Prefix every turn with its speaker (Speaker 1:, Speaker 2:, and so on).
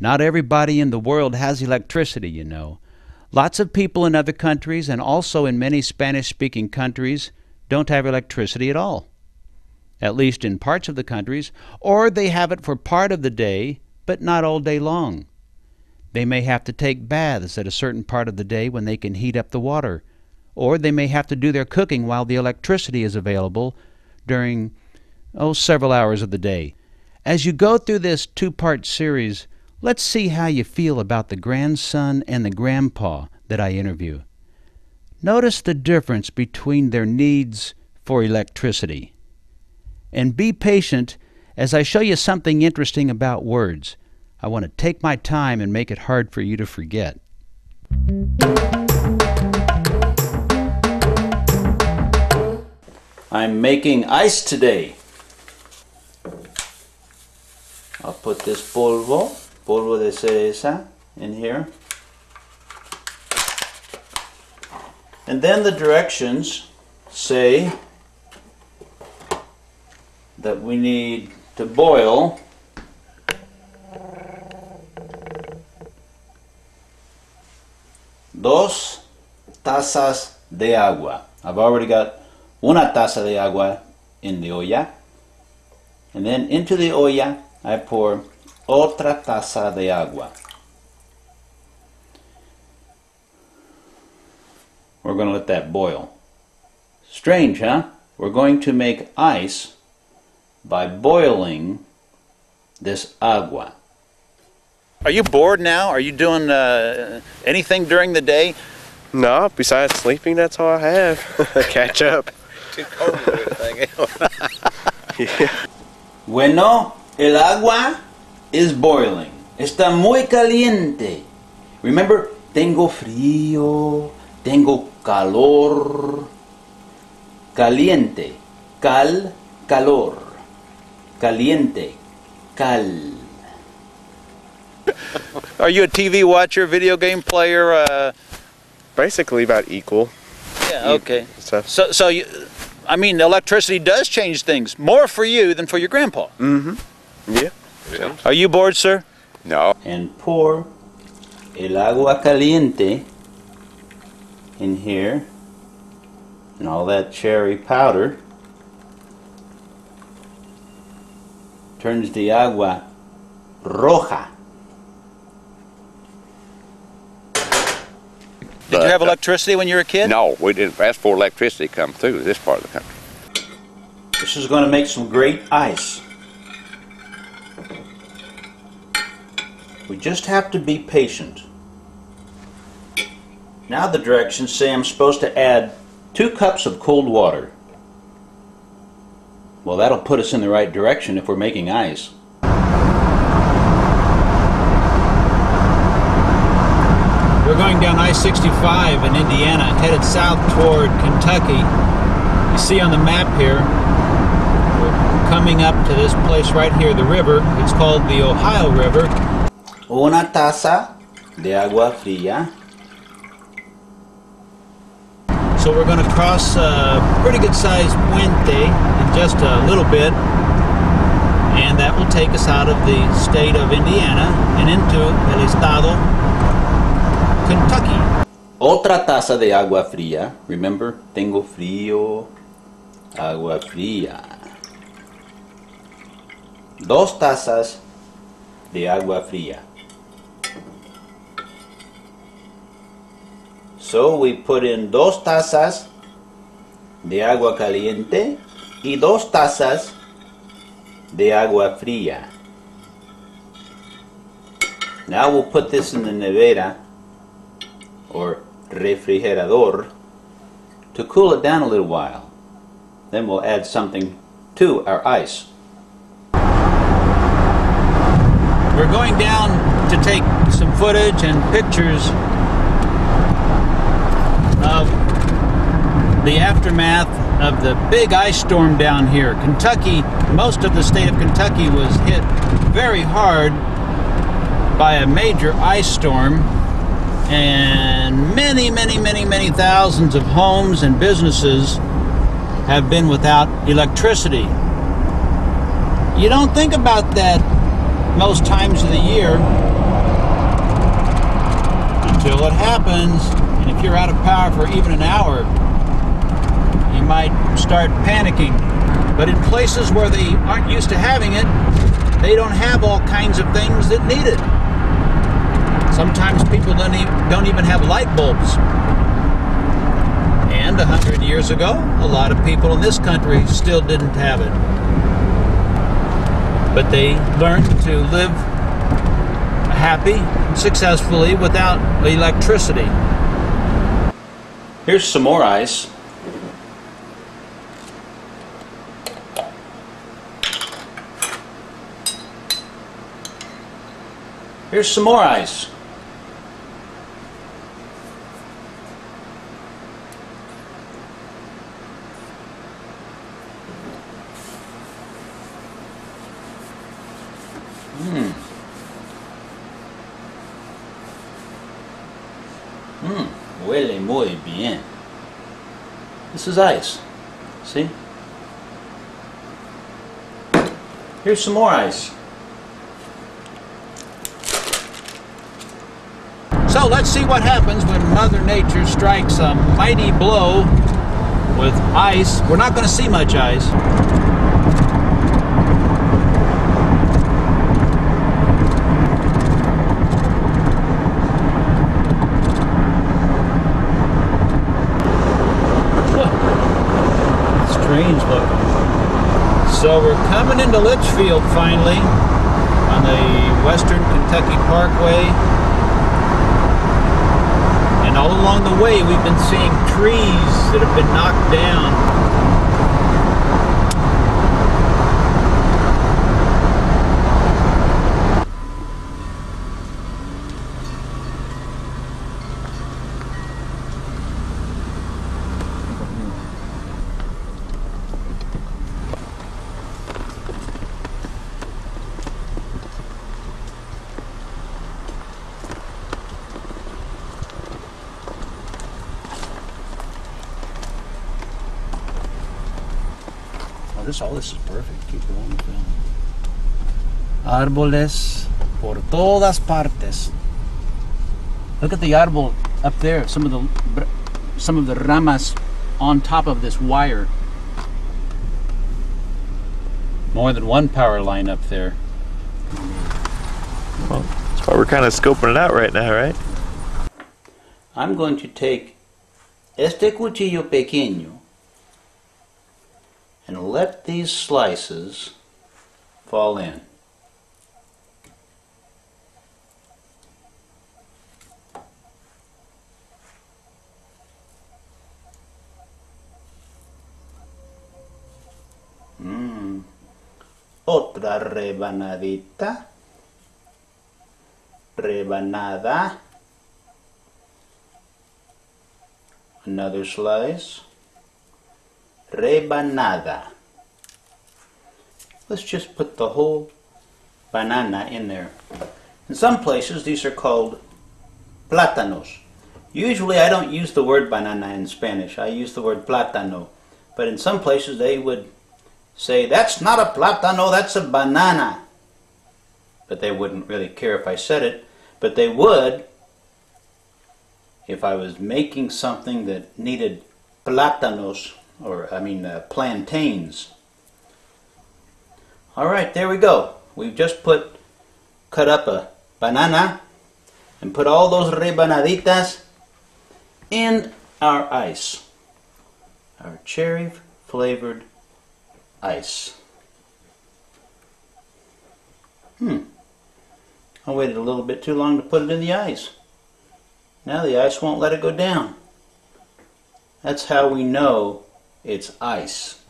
Speaker 1: Not everybody in the world has electricity, you know. Lots of people in other countries and also in many Spanish speaking countries don't have electricity at all, at least in parts of the countries, or they have it for part of the day, but not all day long. They may have to take baths at a certain part of the day when they can heat up the water, or they may have to do their cooking while the electricity is available during, oh, several hours of the day. As you go through this two part series, let's see how you feel about the grandson and the grandpa that I interview. Notice the difference between their needs for electricity. And be patient as I show you something interesting about words. I want to take my time and make it hard for you to forget. I'm making ice today. I'll put this polvo, polvo de cereza, in here. And then the directions say that we need to boil dos tazas de agua. I've already got una taza de agua in the olla. And then into the olla I pour otra taza de agua. We're going to let that boil. Strange, huh? We're going to make ice by boiling this agua. Are you bored now? Are you doing uh, anything during the day?
Speaker 2: No, besides sleeping, that's all I have. Catch up.
Speaker 3: Too cold to do anything
Speaker 2: yeah.
Speaker 1: Bueno, el agua is boiling. Está muy caliente. Remember, tengo frío, tengo calor. Caliente, cal, calor. Caliente, cal. Are you a TV watcher, video game player? Uh,
Speaker 2: Basically about equal.
Speaker 1: yeah, okay.
Speaker 2: Stuff.
Speaker 1: So, so you, I mean, electricity does change things more for you than for your grandpa. Mm-hmm.
Speaker 2: Yeah.
Speaker 3: Yeah.
Speaker 1: Are you bored, sir?
Speaker 3: No.
Speaker 1: And pour el agua caliente in here and all that cherry powder turns the agua roja. Did you have
Speaker 3: uh,
Speaker 1: electricity when you were a kid?
Speaker 3: No, we didn't ask for electricity to come through this part of the country.
Speaker 1: This is going to make some great ice. We just have to be patient. Now the directions say I'm supposed to add two cups of cold water. Well, that'll put us in the right direction if we're making ice. We're going down I-65 in Indiana, headed south toward Kentucky. You see on the map here, we're coming up to this place right here, the river. It's called the Ohio River. Una taza de agua fría. So we're going to cross a pretty good sized puente in just a little bit. And that will take us out of the state of Indiana and into el estado Kentucky. Otra taza de agua fría. Remember, tengo frío. Agua fría. Dos tazas de agua fría. So we put in dos tazas de agua caliente y dos tazas de agua fría. Now we'll put this in the nevera or refrigerador to cool it down a little while. Then we'll add something to our ice. We're going down to take some footage and pictures of the aftermath of the big ice storm down here. Kentucky, most of the state of Kentucky was hit very hard by a major ice storm and many, many, many, many thousands of homes and businesses have been without electricity. You don't think about that most times of the year, until it happens, and if you're out of power for even an hour, you might start panicking. But in places where they aren't used to having it, they don't have all kinds of things that need it. Sometimes people don't even, don't even have light bulbs. And a hundred years ago, a lot of people in this country still didn't have it. But they learned to live happy, and successfully without electricity. Here's some more ice. Here's some more ice. Mmm. Mmm. Huele muy bien. This is ice. See? Here's some more ice. So let's see what happens when Mother Nature strikes a mighty blow with ice. We're not going to see much ice. Strange looking. So we're coming into Leitchfield finally on the Western Kentucky Parkway. And all along the way, we've been seeing trees that have been knocked down. This all this is perfect. Keep going. Árboles por todas partes. Look at the árbol up there. Some of the some of the ramas on top of this wire. More than one power line up there.
Speaker 4: Well, that's why we're kind of scoping it out right now, right?
Speaker 1: I'm going to take este cuchillo pequeño and let these slices fall in. Mm. Otra rebanadita. Rebanada. Another slice. Rebanada. Let's just put the whole banana in there. In some places, these are called plátanos. Usually, I don't use the word banana in Spanish. I use the word plátano. But in some places, they would say, that's not a plátano, that's a banana. But they wouldn't really care if I said it. But they would if I was making something that needed plátanos, or I mean uh, plantains. All right, there we go. We've just put, cut up a banana and put all those rebanaditas in our ice. Our cherry flavored ice. Hmm. I waited a little bit too long to put it in the ice. Now the ice won't let it go down. That's how we know it's ice.